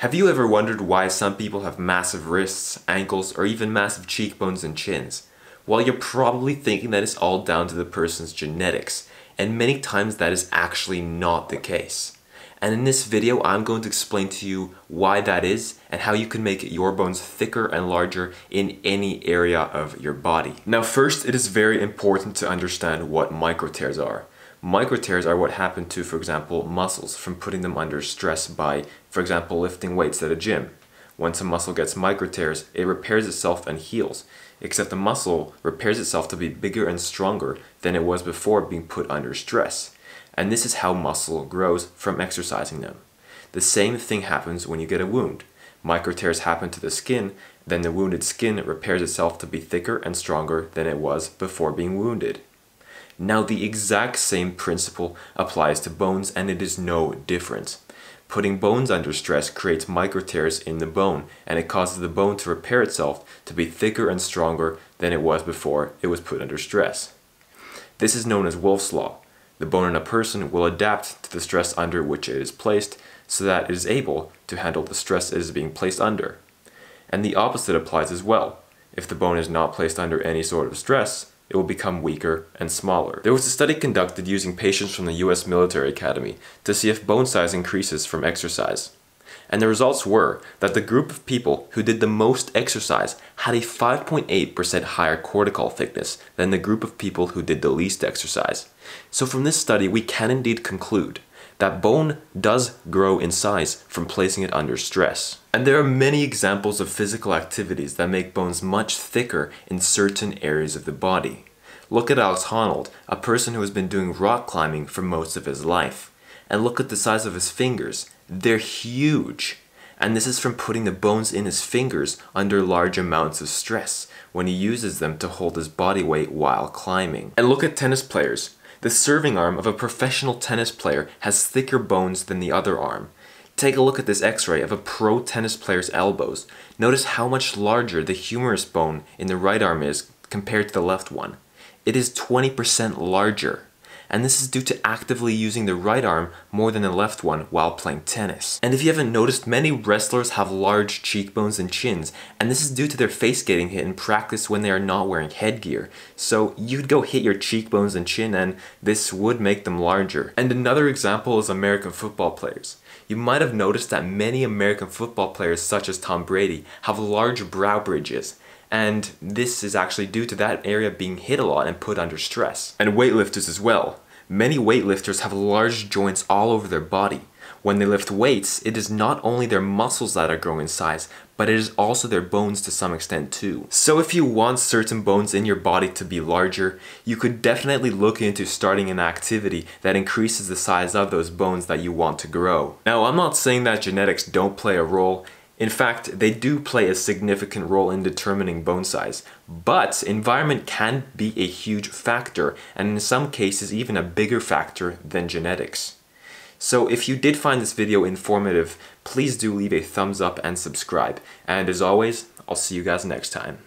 Have you ever wondered why some people have massive wrists, ankles, or even massive cheekbones and chins? Well, you're probably thinking that it's all down to the person's genetics, and many times that is actually not the case. And in this video, I'm going to explain to you why that is and how you can make your bones thicker and larger in any area of your body. Now first, it is very important to understand what micro tears are. Micro tears are what happen to, for example, muscles from putting them under stress by, for example, lifting weights at a gym. Once a muscle gets micro tears, it repairs itself and heals, except the muscle repairs itself to be bigger and stronger than it was before being put under stress. And this is how muscle grows from exercising them. The same thing happens when you get a wound. Micro tears happen to the skin, then the wounded skin repairs itself to be thicker and stronger than it was before being wounded. Now the exact same principle applies to bones and it is no different. Putting bones under stress creates micro tears in the bone and it causes the bone to repair itself to be thicker and stronger than it was before it was put under stress. This is known as Wolff's Law. The bone in a person will adapt to the stress under which it is placed so that it is able to handle the stress it is being placed under. And the opposite applies as well. If the bone is not placed under any sort of stress, it will become weaker and smaller. There was a study conducted using patients from the US Military Academy to see if bone size increases from exercise. And the results were that the group of people who did the most exercise had a 5.8% higher cortical thickness than the group of people who did the least exercise. So from this study, we can indeed conclude that bone does grow in size from placing it under stress. And there are many examples of physical activities that make bones much thicker in certain areas of the body. Look at Alex Honnold, a person who has been doing rock climbing for most of his life. And look at the size of his fingers. They're huge. And this is from putting the bones in his fingers under large amounts of stress when he uses them to hold his body weight while climbing. And look at tennis players. The serving arm of a professional tennis player has thicker bones than the other arm. Take a look at this x-ray of a pro tennis player's elbows. Notice how much larger the humerus bone in the right arm is compared to the left one. It is 20% larger and this is due to actively using the right arm more than the left one while playing tennis. And if you haven't noticed, many wrestlers have large cheekbones and chins, and this is due to their face getting hit in practice when they are not wearing headgear. So you'd go hit your cheekbones and chin and this would make them larger. And another example is American football players. You might have noticed that many American football players such as Tom Brady have large brow bridges and this is actually due to that area being hit a lot and put under stress. And weightlifters as well. Many weightlifters have large joints all over their body. When they lift weights, it is not only their muscles that are growing in size, but it is also their bones to some extent too. So if you want certain bones in your body to be larger, you could definitely look into starting an activity that increases the size of those bones that you want to grow. Now I'm not saying that genetics don't play a role, in fact, they do play a significant role in determining bone size, but environment can be a huge factor, and in some cases even a bigger factor than genetics. So if you did find this video informative, please do leave a thumbs up and subscribe. And as always, I'll see you guys next time.